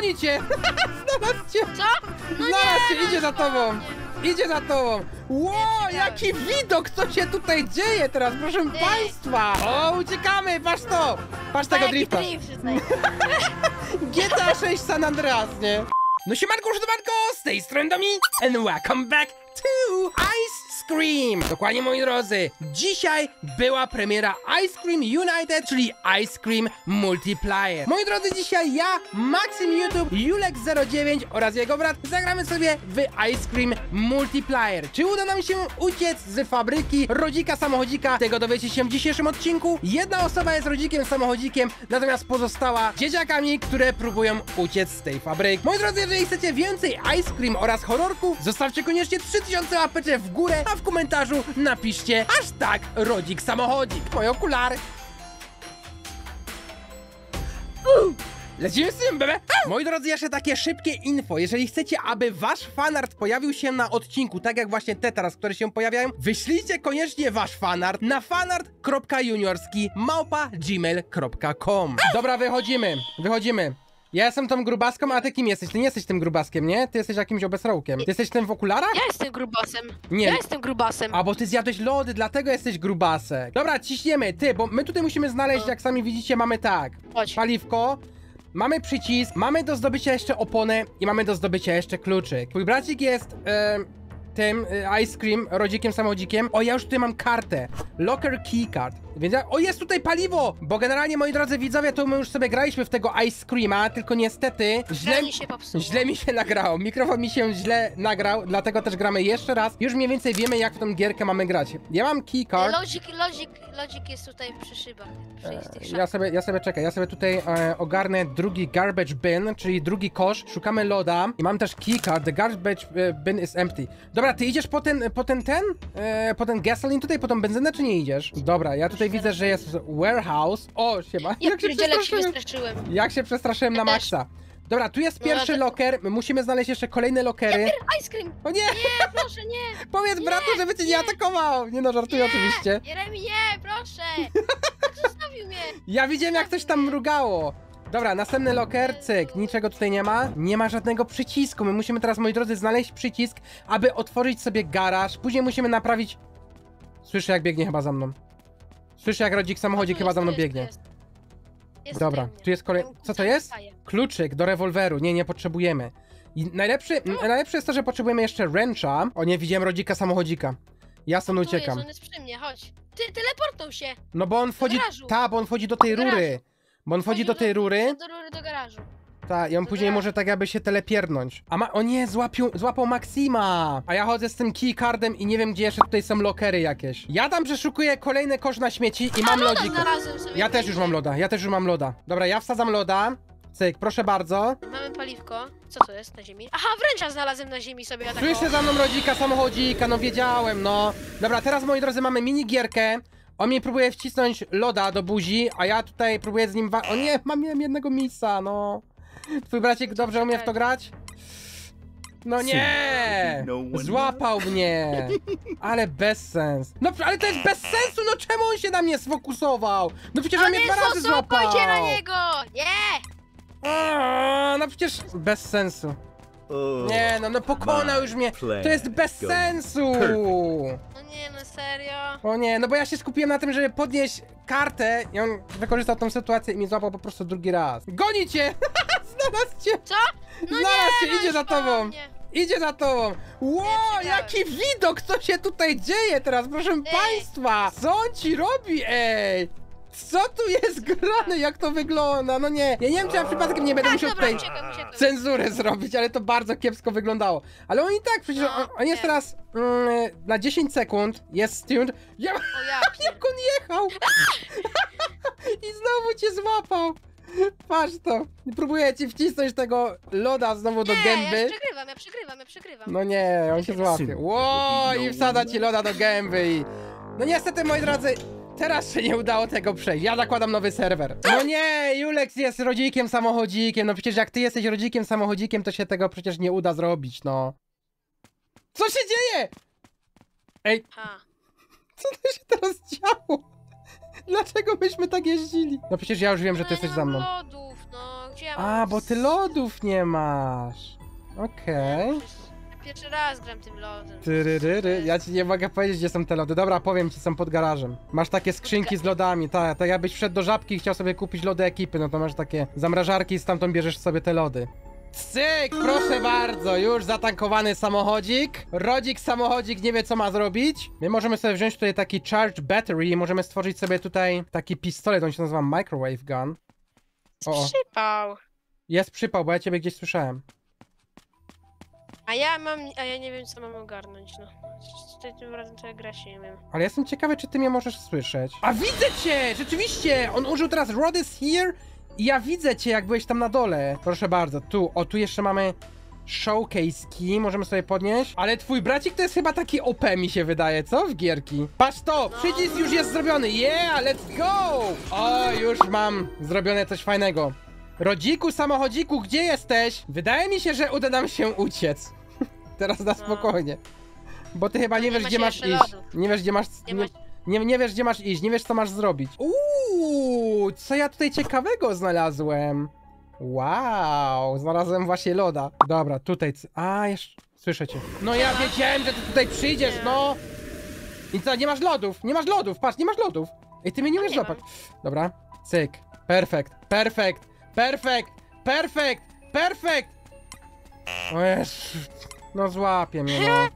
Goni cię! Znalazł cię! Co? No Znalazł cię, nie, idzie za no tobą! Idzie za tobą! Ło, jaki widok! Co się tutaj dzieje teraz, proszę Ty. państwa! O, uciekamy! Patrz to! Patrz tego drifta! GTA 6 San Andreas, nie? No siemanko, używanko, z tej strony Domi and welcome back to Ice Cream! Dokładnie, moi drodzy, dzisiaj była premiera Ice Cream United, czyli Ice Cream Multiplier. Moi drodzy, dzisiaj ja, Maxim YouTube, Julek09 oraz jego brat zagramy sobie w Ice Cream Multiplier. Czy uda nam się uciec z fabryki rodzika samochodzika? Tego dowiecie się w dzisiejszym odcinku. Jedna osoba jest rodzikiem samochodzikiem, natomiast pozostała dzieciakami, które próbują uciec z tej fabryki. Moi drodzy, jeżeli chcecie więcej Ice Cream oraz horrorków, zostawcie koniecznie 3000 łapeczek w górę, a w komentarzu napiszcie hashtag rodzik samochodzik. Moje okulary. Lecimy z tym, bebe! Moi drodzy, jeszcze takie szybkie info. Jeżeli chcecie, aby wasz fanart pojawił się na odcinku, tak jak właśnie te teraz, które się pojawiają, wyślijcie koniecznie wasz fanart na fanart.juniorski małpa gmail.com Dobra, wychodzimy, wychodzimy. Ja jestem tą grubaską, a ty kim jesteś? Ty nie jesteś tym grubaskiem, nie? Ty jesteś jakimś obesrałkiem. Ty jesteś tym w okularach? Ja jestem grubasem. Nie. Ja jestem grubasem. A, bo ty zjadłeś lody, dlatego jesteś grubasek. Dobra, ciśniemy, ty, bo my tutaj musimy znaleźć, jak sami widzicie, mamy tak. Chodź. Paliwko, mamy przycisk, mamy do zdobycia jeszcze oponę i mamy do zdobycia jeszcze kluczyk. Twój bracik jest e, tym e, ice cream, rodzikiem samochodzikiem. O, ja już tutaj mam kartę. Locker keycard. Więc ja, o, jest tutaj paliwo! Bo generalnie, moi drodzy widzowie, to my już sobie graliśmy w tego ice creama, tylko niestety źle, mi się popsuło. źle mi się nagrało. Mikrofon mi się źle nagrał, dlatego też gramy jeszcze raz. Już mniej więcej wiemy, jak w tą gierkę mamy grać. Ja mam keycard. Logic, logic, logic jest tutaj przy szybach. Przy tych Ja sobie, ja sobie czekaj, ja sobie tutaj e, ogarnę drugi garbage bin, czyli drugi kosz, szukamy loda i mam też keycard, the garbage e, bin is empty. Dobra, ty idziesz po ten, po ten, ten? E, po ten gasoline tutaj, po tą benzynę, czy nie idziesz? Dobra, ja tutaj widzę, że jest warehouse. O, siema. Ja Jak się pierdzielę jak się przestraszyłem, jak się przestraszyłem na Ja też. maksa. Dobra, tu jest No, pierwszy ale- loker, my musimy znaleźć jeszcze kolejne lokery. Ice cream! O nie, Nie, proszę, nie! powiedz bratu, żeby cię nie nie. atakował. Nie no, żartuję oczywiście. Jeremi, nie, proszę! Tak Zostawił mnie! Ja widziałem jak coś tam mrugało. Dobra, następny loker, cyk, niczego tutaj nie ma. Nie ma żadnego przycisku. My musimy teraz, moi drodzy, znaleźć przycisk, aby otworzyć sobie garaż. Później musimy naprawić... Słyszę jak biegnie chyba za mną. Słyszę jak rodzik samochodzik Tu chyba za mną biegnie. jest. Dobra, tu jest kolej... Co to jest? Kluczyk do rewolweru. Nie, nie potrzebujemy. I najlepszy, m, najlepsze jest to, że potrzebujemy jeszcze wrencha. O nie, widziałem rodzika samochodzika. Ja stąd uciekam. on jest przy mnie, chodź. Ty, teleportnął się! No bo on wchodzi... Ta, bo on wchodzi do tej rury. Bo on wchodzi do tej rury. Do rury do garażu. Tak, i on później może tak jakby się telepiernąć. A ma... O nie, złapił, złapał Maxima! A ja chodzę z tym keycardem i nie wiem, gdzie jeszcze tutaj są lokery jakieś. Ja tam przeszukuję kolejny kosz na śmieci i mam znalazłem sobie. Ja też już mam loda, ja też już mam loda. Dobra, ja wsadzam loda. Cyk, proszę bardzo. Mamy paliwko. Co to jest na ziemi? Aha, wręcza znalazłem na ziemi sobie. Ja tak Słyszę o- za mną rodzika, samochodzika, no wiedziałem, no. Dobra, teraz moi drodzy mamy minigierkę. On mi próbuje wcisnąć loda do buzi, a ja tutaj próbuję z nim wa- O nie, mam miałem jednego misa, no. Twój bracik dobrze umie w to grać? No nie! Złapał mnie! Ale bez sens. No ale to jest bez sensu, no czemu on się na mnie sfokusował? No przecież on On mnie jest dwa razy złapał! na niego! Nie! A, No przecież bez sensu. Nie, no, no pokonał już mnie. To jest bez sensu. No nie, no serio. O nie, no bo ja się skupiłem na tym, żeby podnieść kartę i on wykorzystał tą sytuację i mnie złapał po prostu drugi raz. Goni cię! Znalazł cię! Co? No Znalazł nie, cię, no idzie za tobą! mnie. Idzie za tobą! Ło, przegrałem. jaki widok! Co się tutaj dzieje teraz, proszę Ej. państwa? Co on ci robi, ej? Co tu jest grane? Jak to wygląda? No nie, ja nie wiem, czy ja przypadkiem nie będę Tak, musiał dobra, tutaj uciekam, uciekam. cenzurę zrobić, ale to bardzo kiepsko wyglądało. Ale on i tak, przecież No, on, on jest wiem. teraz mm, na 10 sekund, jest stuned. Ja, O ja pier... jak on jechał! I znowu cię złapał! Patrz to! Próbuję ci wcisnąć tego loda znowu do Nie, ja gęby. przegrywam, ja przegrywam, ja przegrywam. No nie, on się złapie. Ło, i wsada ci loda do gęby i... No niestety, moi drodzy, teraz się nie udało tego przejść. Ja zakładam nowy serwer. No nie, Julex jest rodzikiem samochodzikiem. No przecież jak ty jesteś rodzikiem samochodzikiem, to się tego przecież nie uda zrobić, no. Co się dzieje? Ej, co to się teraz działo? Dlaczego myśmy tak jeździli? No przecież ja już wiem, że ty jesteś za mam mną. lodów, no. wróciłem. A, bo ty lodów nie masz. Okej. Ja Pierwszy raz gram tym lodem. Tyryryry. Ja ci nie mogę powiedzieć, gdzie są te lody. Dobra, powiem ci, są pod garażem. Masz takie skrzynki z lodami, tak. Tak jakbyś wszedł do żabki i chciał sobie kupić lody ekipy, no to masz takie zamrażarki i stamtąd bierzesz sobie te lody. Cyk, proszę bardzo, już zatankowany samochodzik. Rodzik samochodzik nie wie co ma zrobić. My możemy sobie wziąć tutaj taki charged battery i możemy stworzyć sobie tutaj taki pistolet, on się nazywa microwave gun. O, o. Przypał. jest przypał, bo ja ciebie gdzieś słyszałem. A ja mam, a ja nie wiem co mam ogarnąć, no. Tutaj tym razem to ja grać nie wiem. Ale jestem ciekawy, czy ty mnie możesz słyszeć. A widzę cię! Rzeczywiście! On użył teraz Rod is here i ja widzę cię, jak byłeś tam na dole. Proszę bardzo, tu, o, tu jeszcze mamy showcase key, możemy sobie podnieść. Ale twój bracik to jest chyba taki OP, mi się wydaje, co? W gierki. Patrz to! Przycisk już jest zrobiony! Yeah, let's go! O, już mam zrobione coś fajnego. Rodziku, samochodziku, gdzie jesteś? Wydaje mi się, że uda nam się uciec. Teraz na No. spokojnie. Bo ty chyba nie, nie wiesz, gdzie masz iść. Nie wiesz, gdzie masz. Nie Nie, wiesz, gdzie masz iść, nie wiesz, co masz zrobić. Uuu, co ja tutaj ciekawego znalazłem? Wow, znalazłem właśnie loda. Dobra, tutaj. A, jeszcze. Słyszę cię. No ja wiedziałem, że ty tutaj przyjdziesz, no. I co, nie masz lodów? Nie masz lodów, patrz, nie masz lodów. Ej, ty mnie nie umiesz nie złapać. Dobra, cyk. Perfekt, perfekt, perfekt, perfekt, perfekt. O Jezu. No złapie mnie, no.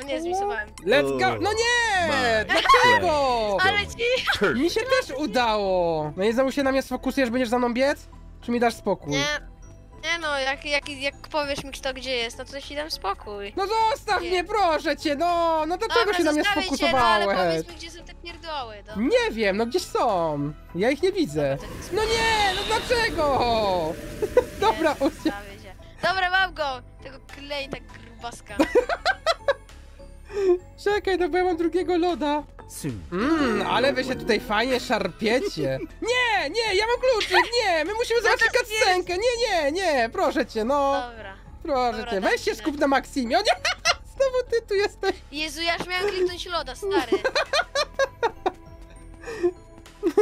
O nie, zmisowałem. Let's go! No nie! Dlaczego? Ale ci... Mi się też udało! No i znowu się na mnie sfokusujesz, będziesz za mną biec? Czy mi dasz spokój? Nie, nie no, jak, jak, jak powiesz mi kto gdzie jest, no to ci dam spokój. No zostaw Nie. mnie, proszę cię, no! No dlaczego Dobra, się na mnie zostawię cię, no ale powiedz mi gdzie są te pierdoły, no. Nie wiem, no gdzieś są. Ja ich nie widzę. To jest- No nie, no dlaczego? Dobra, Nie, zostawię. Dobra, mam go! Tego klej tak grubaska. Czekaj, no bo ja mam drugiego loda. Mmm, ale wy się tutaj fajnie szarpiecie. Nie, nie, ja mam kluczyk, nie, my musimy zobaczyć też cutscenkę. Nie, nie, nie, proszę cię, no. Dobra. Proszę Dobra, cię, weź się ci skup na Maksimie. O nie, znowu ty tu jesteś. Jezu, ja już miałem kliknąć loda, stary.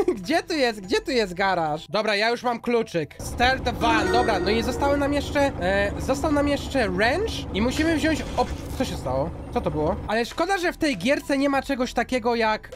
Gdzie tu jest, gdzie tu jest garaż? Dobra, ja już mam kluczyk. Start the van, dobra, no i zostały nam jeszcze, e, został nam jeszcze wrench i musimy wziąć op... Co się stało? Co to było? Ale szkoda, że w tej gierce nie ma czegoś takiego jak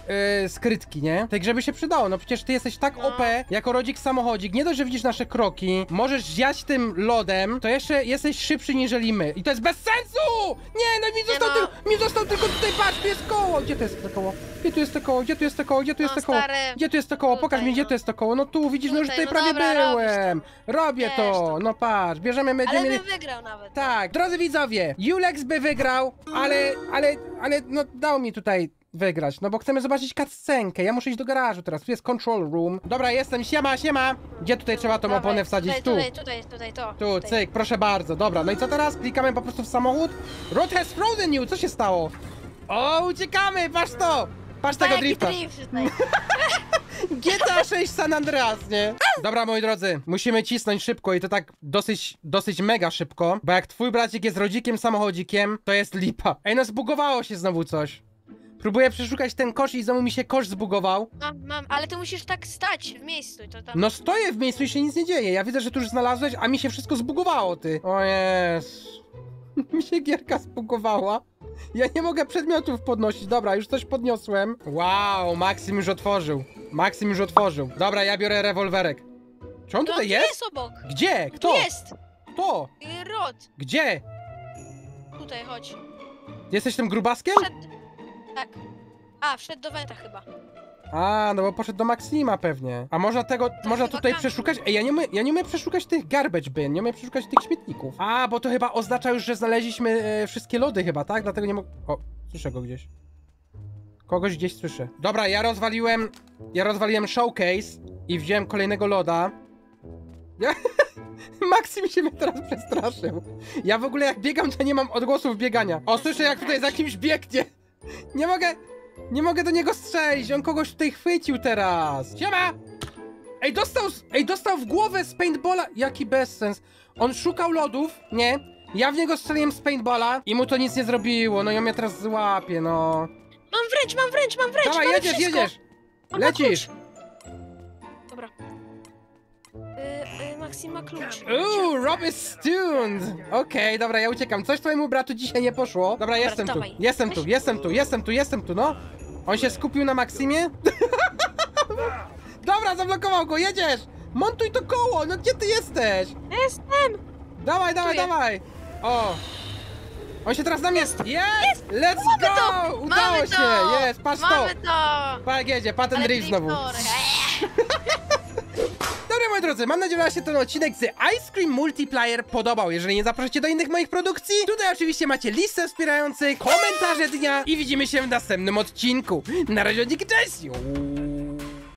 e, skrytki, nie? Tak, żeby się przydało, no przecież ty jesteś tak No. OP, jako rodzik samochodzik, nie dość, że widzisz nasze kroki, możesz zjać tym lodem, to jeszcze jesteś szybszy niżeli my. I to jest bez sensu! Nie, no mi został, no. tyl- mi został tylko tutaj, patrz, tu jest koło! Gdzie to jest to koło? Gdzie tu jest to koło? Gdzie tu jest to koło? Gdzie tu jest No, to koło? Gdzie tu jest to koło? Pokaż mi, gdzie no. to jest to koło. No tu, widzisz, no już Tutaj, no prawie byłem. Robię to. No patrz, bierzemy, będziemy Ale bym wygrał nawet. Tak, drodzy widzowie, Julex by wygrał, ale, ale, ale, no dał mi tutaj wygrać, no bo chcemy zobaczyć cutscenkę. Ja muszę iść do garażu teraz, tu jest control room. Dobra, jestem, siema, siema. Gdzie tutaj trzeba tą Dawaj, oponę wsadzić? Tutaj, Tu. tutaj, tutaj, tutaj, to. Tu, tutaj. cyk, proszę bardzo, dobra, no i co teraz? Klikamy po prostu w samochód. Road has frozen you, co się stało? O, uciekamy, patrz to! Patrz tego Taki drifta. drift. GTA 6 San Andreas, nie? Dobra, moi drodzy, musimy cisnąć szybko i to tak dosyć, dosyć mega szybko, bo jak twój bracik jest rodzikiem samochodzikiem, to jest lipa. Ej, no zbugowało się znowu coś. Próbuję przeszukać ten kosz i znowu mi się kosz zbugował. Mam, mam, ale ty musisz tak stać w miejscu i to tam... No stoję w miejscu i się nic nie dzieje. Ja widzę, że tu już znalazłeś, a mi się wszystko zbugowało, ty. O jest. mi się gierka zbugowała. Ja nie mogę przedmiotów podnosić. Dobra, już coś podniosłem. Wow, Maxim już otworzył. Maxim już otworzył. Dobra, ja biorę rewolwerek. Czy on tutaj tu jest? jest obok. Gdzie? Kto? jest. Kto? Y, Rod. Gdzie? Tutaj, chodź. Jesteś tym grubaskiem? Wszedł... Tak. A, wszedł do Wenta chyba. A, no bo poszedł do Maxima pewnie. A można tego, można chyba tutaj tam. przeszukać? Ej, ja nie, umiem, ja nie umiem przeszukać tych garbage bin, nie umiem przeszukać tych śmietników. A, bo to chyba oznacza już, że znaleźliśmy e, wszystkie lody chyba, tak? Dlatego nie mogę... O, słyszę go gdzieś. Kogoś gdzieś słyszę. Dobra, ja rozwaliłem, ja rozwaliłem showcase i wziąłem kolejnego loda. Ja... Maxim się mnie teraz przestraszył. Ja w ogóle jak biegam, to nie mam odgłosów biegania. O, słyszę jak tutaj za kimś biegnie. Nie mogę... Nie mogę do niego strzelić, on kogoś tutaj chwycił teraz. Siema! Ej, dostał, ej, dostał w głowę z paintballa. Jaki bezsens. On szukał lodów, nie? Ja w niego strzeliłem z paintballa i mu to nic nie zrobiło. No i on mnie teraz złapie, no. Mam wręcz, mam wręcz, mam wręcz, Dawaj, mamy jedziesz, wszystko. jedziesz. Mam na Lecisz. klucz. Dobra. Maxima klucz. Uuu, Rob is stoned! Okej, dobra, ja uciekam. Coś twojemu bratu dzisiaj nie poszło. Dobra, jestem tu, dawaj. jestem tu, jestem tu, jestem tu, jestem tu, no. On się skupił na Maksimie? dobra, zablokował go, jedziesz! Montuj to koło, no gdzie ty jesteś? Jestem! Dawaj, dawaj, jest. dawaj! O! On się teraz na mnie... Jest! Jest! Let's Mamy go! to! Udało Mamy się! to! Jest, patrz Mamy to! jak jedzie, patent Ale drift znowu. driftory. Dobra moi drodzy, mam nadzieję, że się ten odcinek z Ice Cream Multiplier podobał. Jeżeli nie zapraszacie do innych moich produkcji, tutaj oczywiście macie listę wspierających, komentarze dnia i widzimy się w następnym odcinku. Na razie, dzięki, cześć!